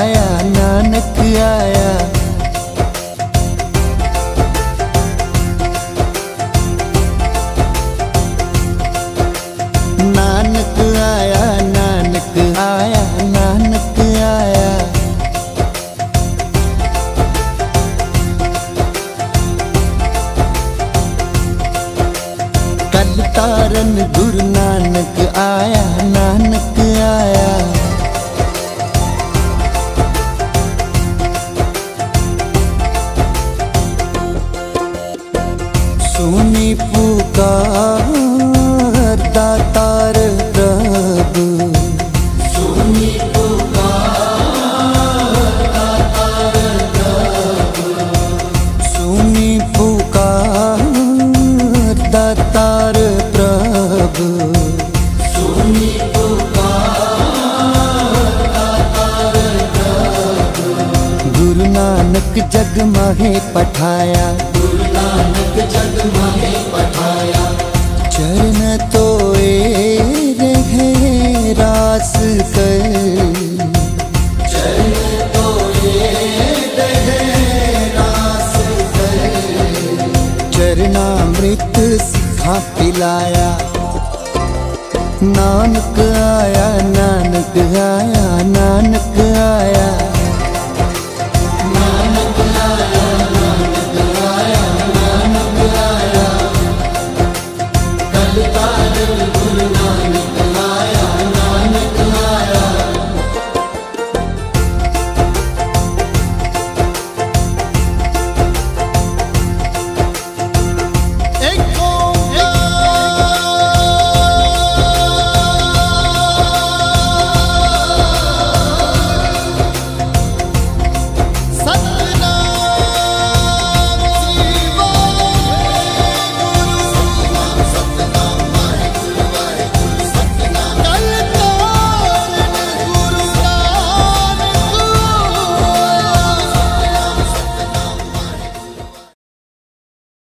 आया, नानक आया। नानक आया नानक आया नानक आया। कल तारन गुरु नानक आया नानक आया। दातार प्रभु। सुनी गुरु नानक जग माहे पठाया। गुरु नानक जग माहे पठाया। चरणामृत सिखा पिलाया। नानक आया नानक आया नानक आया